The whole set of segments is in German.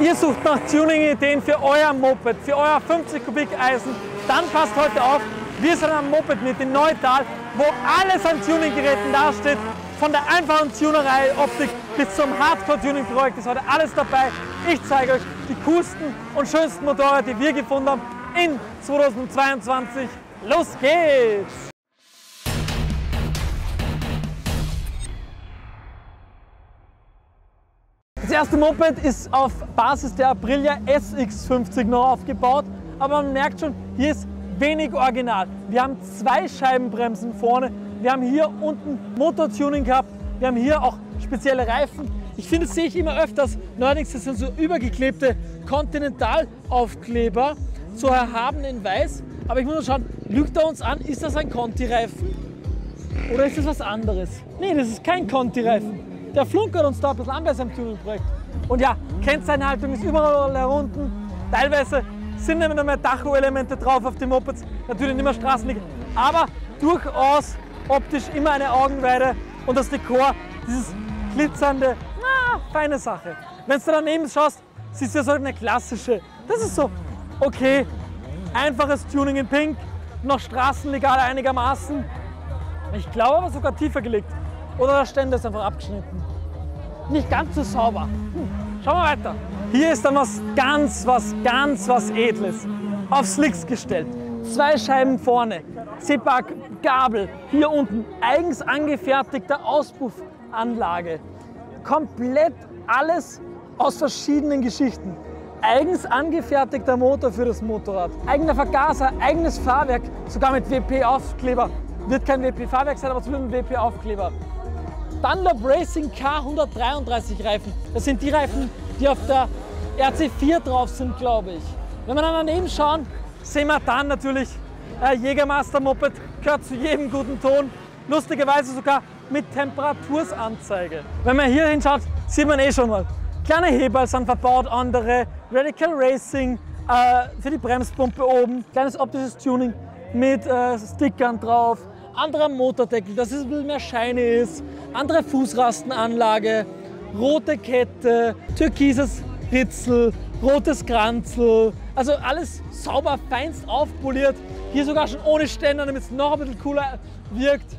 Ihr sucht nach Tuning-Ideen für euer Moped, für euer 50 Kubik Eisen, dann passt heute auf, wir sind am Moped mit in Neutal, wo alles an Tuninggeräten dasteht. Von der einfachen Tunerei, Optik bis zum Hardcore-Tuning-Projekt ist heute alles dabei. Ich zeige euch die coolsten und schönsten Motorräder, die wir gefunden haben in 2022. Los geht's! Das erste Moped ist auf Basis der Aprilia SX50 noch aufgebaut, aber man merkt schon, hier ist wenig original. Wir haben zwei Scheibenbremsen vorne, wir haben hier unten Motortuning gehabt, wir haben hier auch spezielle Reifen. Ich finde, das sehe ich immer öfters. Neuerdings das sind so übergeklebte Continental-Aufkleber, so erhaben in weiß. Aber ich muss mal schauen, lügt er uns an, ist das ein Conti-Reifen? Oder ist das was anderes? Nee, das ist kein Conti-Reifen. Der flunkert uns da ein bisschen an bei seinem Tuning-Projekt. Und ja, Kennzeichenhaltung ist überall herunten. Teilweise sind nicht mehr Tacho-Elemente drauf auf den Mopeds, natürlich nicht mehr Straßenlicht, aber durchaus optisch immer eine Augenweide und das Dekor, dieses glitzernde, na, feine Sache. Wenn du daneben schaust, siehst du ja so eine klassische, das ist so, okay, einfaches Tuning in Pink, noch straßenlegal einigermaßen. Ich glaube aber sogar tiefer gelegt. Oder der Ständer ist einfach abgeschnitten. Nicht ganz so sauber. Hm. Schauen wir weiter. Hier ist dann was ganz, was ganz, was Edles. Auf Slicks gestellt. Zwei Scheiben vorne. Zippack, Gabel. Hier unten eigens angefertigte Auspuffanlage. Komplett alles aus verschiedenen Geschichten. Eigens angefertigter Motor für das Motorrad. Eigener Vergaser, eigenes Fahrwerk, sogar mit WP-Aufkleber. Wird kein WP-Fahrwerk sein, aber zumindest ein WP-Aufkleber. Dunlop Racing K133 Reifen. Das sind die Reifen, die auf der RC4 drauf sind, glaube ich. Wenn wir dann daneben schauen, sehen wir dann natürlich äh, Jägermaster Moped, gehört zu jedem guten Ton. Lustigerweise sogar mit Temperatursanzeige. Wenn man hier hinschaut, sieht man eh schon mal. Kleine Hebel sind verbaut, andere. Radical Racing äh, für die Bremspumpe oben. Kleines optisches Tuning mit äh, Stickern drauf anderer Motordeckel, dass es ein bisschen mehr shiny ist, andere Fußrastenanlage, rote Kette, türkises Ritzel, rotes Kranzel, also alles sauber, feinst aufpoliert. Hier sogar schon ohne Ständer, damit es noch ein bisschen cooler wirkt.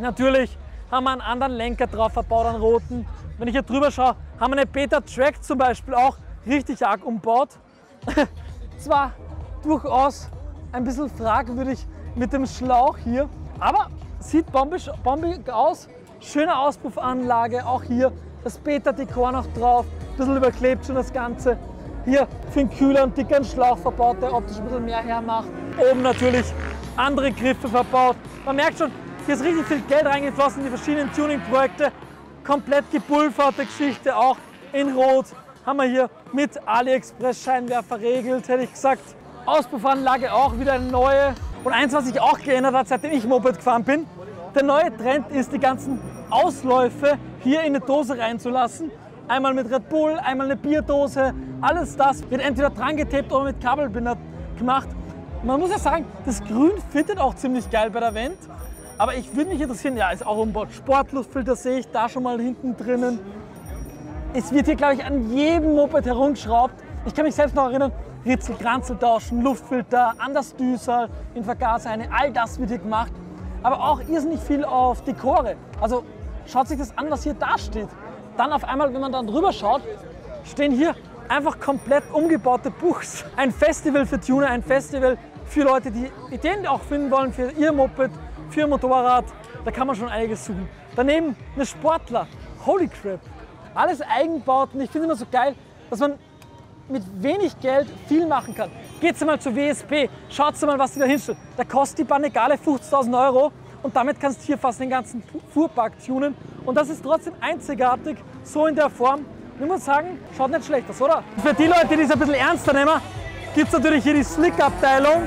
Natürlich haben wir einen anderen Lenker drauf verbaut, einen roten. Wenn ich hier drüber schaue, haben wir eine Beta Track zum Beispiel auch richtig arg umbaut. Zwar durchaus ein bisschen fragwürdig, mit dem Schlauch hier. Aber sieht bombig, bombig aus. Schöne Auspuffanlage, auch hier das Beta-Dekor noch drauf. Ein bisschen überklebt schon das Ganze. Hier für den Kühler einen dickeren Schlauch verbaut, der optisch ein bisschen mehr hermacht. Oben natürlich andere Griffe verbaut. Man merkt schon, hier ist richtig viel Geld reingeflossen in die verschiedenen Tuning-Projekte. Komplett gepulverte Geschichte, auch in Rot. Haben wir hier mit AliExpress Scheinwerfer regelt, hätte ich gesagt. Auspuffanlage auch wieder eine neue. Und eins, was sich auch geändert hat, seitdem ich Moped gefahren bin, der neue Trend ist, die ganzen Ausläufe hier in eine Dose reinzulassen. Einmal mit Red Bull, einmal eine Bierdose. Alles das wird entweder dran getaped oder mit Kabelbinder gemacht. Man muss ja sagen, das Grün fittet auch ziemlich geil bei der Wend. Aber ich würde mich interessieren, ja, ist auch ein. Sportluftfilter sehe ich da schon mal hinten drinnen. Es wird hier, glaube ich, an jedem Moped herumgeschraubt. Ich kann mich selbst noch erinnern, Ritzel, Kranzel tauschen, Luftfilter, anders Düser, in Vergaser eine, all das wird hier gemacht. Aber auch irrsinnig viel auf Dekore. Also schaut sich das an, was hier da steht. Dann auf einmal, wenn man dann drüber schaut, stehen hier einfach komplett umgebaute Buchs. Ein Festival für Tuner, ein Festival für Leute, die Ideen auch finden wollen für ihr Moped, für ihr Motorrad. Da kann man schon einiges suchen. Daneben eine Sportler. Holy crap. Alles Eigenbauten. Ich finde immer so geil, dass man mit wenig Geld viel machen kann. Geht mal zur WSP, schaut mal, was die da hinstellt. Da kostet die Panigale 50.000 Euro und damit kannst du hier fast den ganzen Fuhrpark tunen. Und das ist trotzdem einzigartig, so in der Form. Ich muss sagen, schaut nicht schlecht aus, oder? Für die Leute, die es ein bisschen ernster nehmen, gibt es natürlich hier die Slick-Abteilung,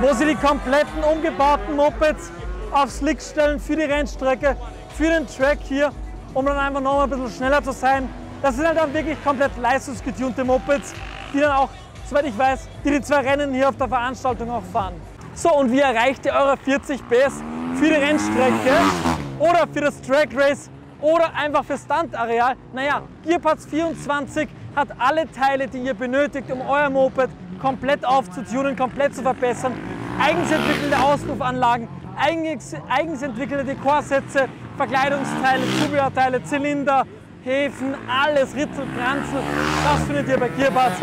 wo sie die kompletten umgebauten Mopeds auf Slick stellen für die Rennstrecke, für den Track hier, um dann einfach noch ein bisschen schneller zu sein, das sind halt dann wirklich komplett leistungsgetunte Mopeds, die dann auch, soweit ich weiß, die die zwei Rennen hier auf der Veranstaltung auch fahren. So, und wie erreicht ihr eure 40 PS für die Rennstrecke oder für das Track Race oder einfach für Standareal. Naja, Gearparts 24 hat alle Teile, die ihr benötigt, um euer Moped komplett aufzutunen, komplett zu verbessern. Eigens entwickelte Auspuffanlagen, eigens, eigens entwickelte Dekorsätze, Verkleidungsteile, Zubehörteile, Zylinder, Häfen, alles, Ritzel, Pranzel, das findet ihr bei Gearparts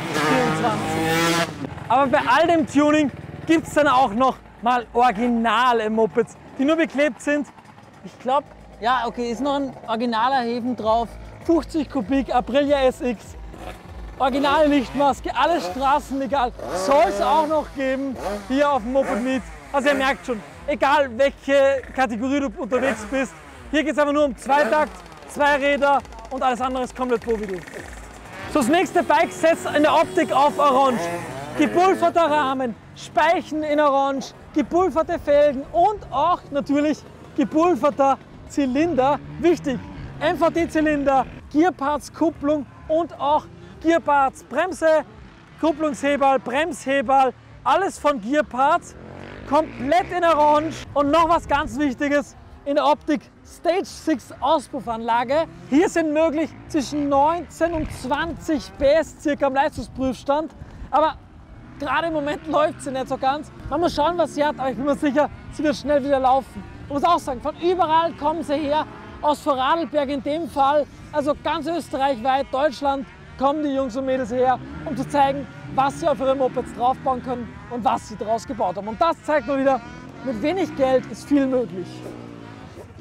24. Aber bei all dem Tuning gibt es dann auch noch mal originale Mopeds, die nur beklebt sind. Ich glaube, ja, okay, ist noch ein originaler Häfen drauf. 50 Kubik Aprilia SX. Originale Lichtmaske, alles straßenlegal. Soll es auch noch geben hier auf dem Moped Meet. Also ihr merkt schon, egal welche Kategorie du unterwegs bist, hier geht es einfach nur um Zweitakt, zwei Räder und alles andere ist komplett Profi. So, das nächste Bike setzt in der Optik auf Orange. Gepulverter Rahmen, Speichen in Orange, gepulverte Felgen und auch natürlich gepulverter Zylinder. Wichtig, MVD-Zylinder, Gearparts Kupplung und auch Gearparts Bremse, Kupplungshebel, Bremshebel, alles von Gearparts, komplett in Orange. Und noch was ganz Wichtiges, in der Optik Stage 6 Auspuffanlage. Hier sind möglich zwischen 19 und 20 PS circa am Leistungsprüfstand. Aber gerade im Moment läuft sie nicht so ganz. Man muss schauen, was sie hat, aber ich bin mir sicher, sie wird schnell wieder laufen. Ich muss auch sagen, von überall kommen sie her, aus Vorarlberg in dem Fall, also ganz österreichweit, Deutschland, kommen die Jungs und Mädels her, um zu zeigen, was sie auf ihre Mopeds draufbauen können und was sie daraus gebaut haben. Und das zeigt mal wieder, mit wenig Geld ist viel möglich.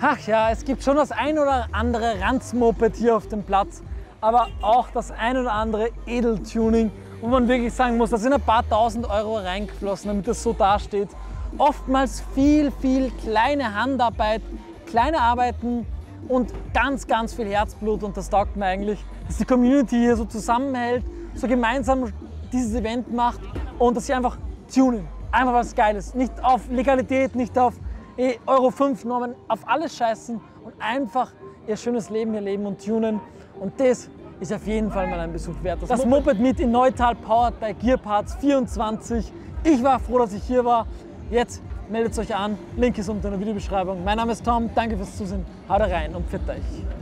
Ach ja, es gibt schon das ein oder andere Ranzmoped hier auf dem Platz, aber auch das ein oder andere Edeltuning, wo man wirklich sagen muss, da sind ein paar tausend Euro reingeflossen, damit das so dasteht. Oftmals viel, viel kleine Handarbeit, kleine Arbeiten und ganz, ganz viel Herzblut und das taugt mir eigentlich, dass die Community hier so zusammenhält, so gemeinsam dieses Event macht und dass sie einfach tunen. Einfach was Geiles. Nicht auf Legalität, nicht auf Euro 5 Normen, auf alles scheißen und einfach ihr schönes Leben hier leben und tunen. Und das ist auf jeden Fall mal ein Besuch wert. Das, das Moped mit in Neutal powered bei Gearparts 24. Ich war froh, dass ich hier war. Jetzt meldet euch an. Link ist unter in der Videobeschreibung. Mein Name ist Tom. Danke fürs Zusehen. Haut rein und pfiat euch.